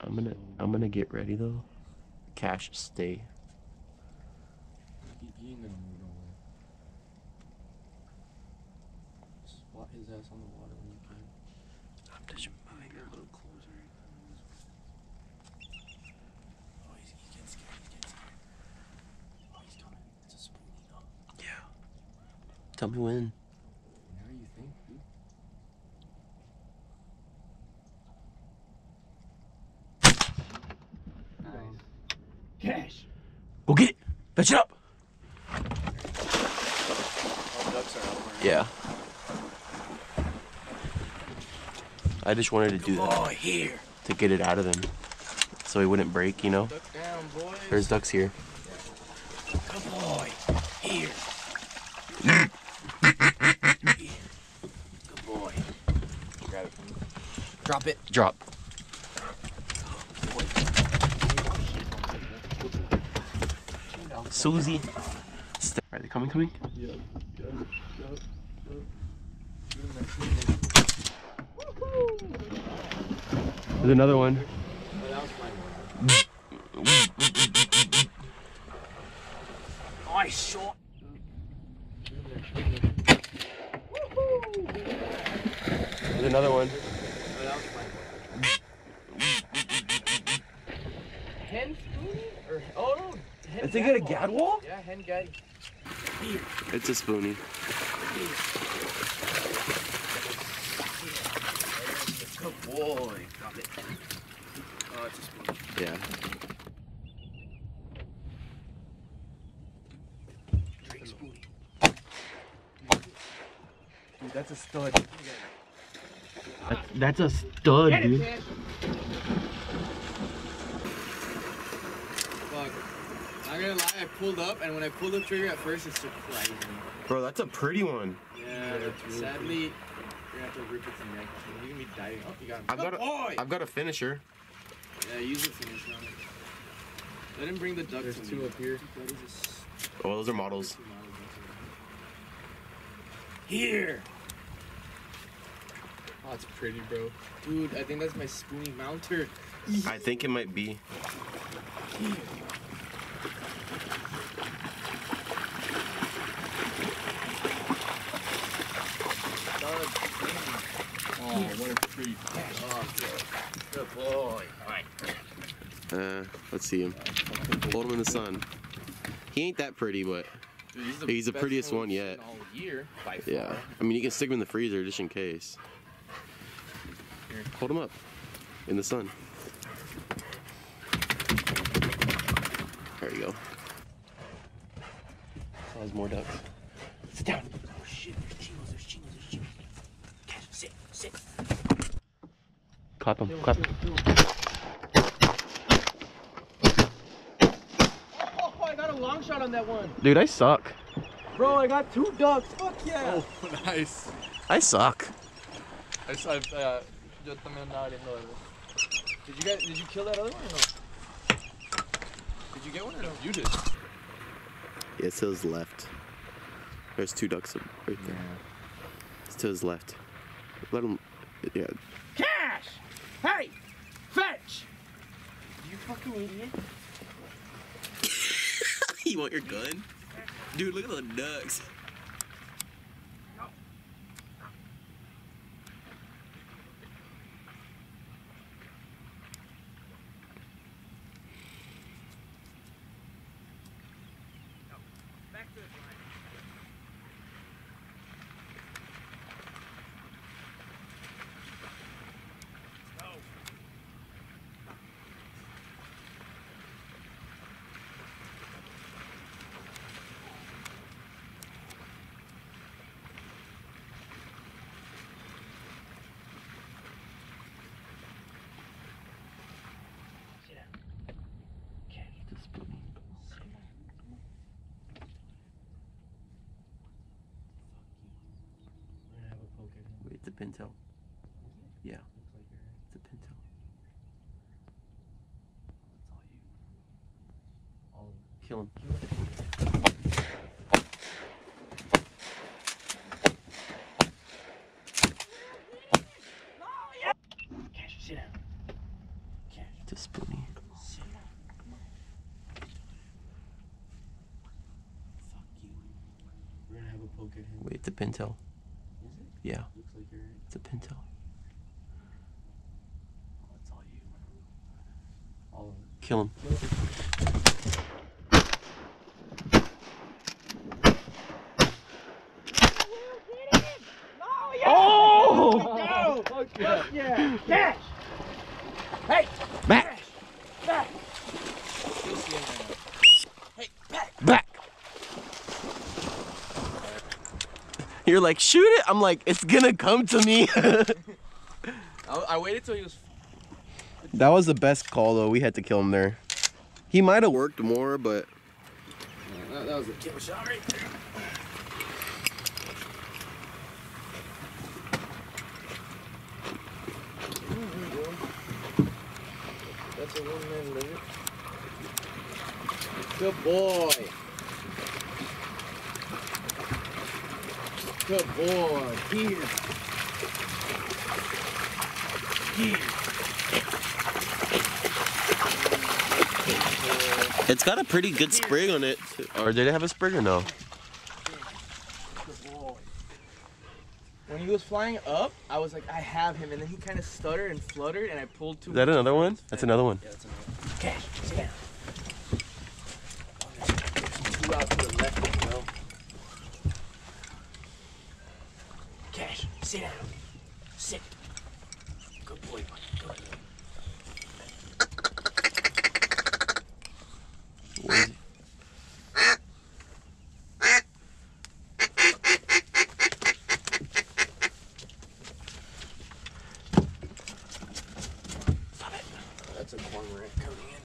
I'm gonna I'm gonna get ready though. Cash stay. He, ain't gonna move nowhere. Spot his ass on the water when you can. I'm just moving a little closer. Oh, he's, he's getting scared. He's getting scared. Oh, he's coming. It's a. Yeah. Tell me when. Now you think, dude? Nice. Cash. Go get it. Fetch it up. Ducks are out there. Yeah. I just wanted to do that Oh, here. to get it out of him, so he wouldn't break. You know. Duck down, boys. There's ducks here. Good boy. Here. Here. Good boy. Grab it. Drop it. Drop. Susie. Are they coming? Coming? There's another one. I shot. There's another one. Hen spoonie? Or oh no. Hen Is it got a gadwall. gadwall? Yeah, hen gad. It's a spoonie. Good boy. Drop it. Oh, it's a spoonie. Yeah. Drake spoonie. Dude, that's a stud. That's a stud, dude. Not gonna lie, I pulled up, and when I pulled the trigger at first, it surprised me. Bro, that's a pretty one. Yeah, sadly, you're gonna have to rip its neck. You're gonna be diving. Oh, you got him. I've got a- oh, boy! I've got a finisher. Yeah, use the finisher on it. Let him bring the duck There's to two me. up here. That is a s- Oh, those are models. models. Here! Oh, it's pretty, bro. Dude, I think that's my spoonie mounter. I think it might be. Oh, what a treat. Good boy. Uh, let's see him. Hold him in the sun. He ain't that pretty, but Dude, he's the, He's the prettiest one yet. Year, yeah. I mean, you can stick him in the freezer just in case. Here. Hold him up in the sun. There you go. Oh, there's more ducks. Sit down. Oh shit, there's chinos, there's chinos, there's chinos. Catch, sit, sit. Clap him. Clap. Oh, I got a long shot on that one. Dude, I suck. Bro, I got two ducks. Fuck yeah. Oh, nice. I suck. I saw, uh, yo también andaba viendo algo. Did you guys, did you kill that other one or no? Did you get one or no? You did. Yeah, it's to his left. There's two ducks right there. It's to his left. Let him. Yeah. Cash! Hey! Fetch! You fucking idiot. you want your gun? Dude, look at the ducks. Back to the blind. Go. Sit down. Cash. Sit down. We're gonna have a poke at him. Wait, it's a pintail. Yeah, Looks like you're right. it's a pintail. That's all you. All Kill him. Cash, sit down. Cash. to Spoonie. Fuck you. We're gonna have a poke at him. Wait, the pintail. Is it? Yeah, Looks like you're. it's a pintail. Oh, it's all you. All of it. Kill him. Oh! Back! You'll see him right Back! You're like, shoot it. I'm like, it's gonna come to me. I, I waited till he was. that was the best call, though. We had to kill him there. He might have worked more, but That, that was a kill shot right there. That's a one man limit. Good boy. Good boy. Here. it's got a pretty good sprig on it. Or did it have a sprig or no? When he was flying up, I was like, I have him, and then he kind of stuttered and fluttered, and I pulled too. Is that another one? That's another one. Yeah, that's another one. Cash, sit down. Two out to the left as well. Cash, sit down. Sit. Good boy, buddy. Good. Is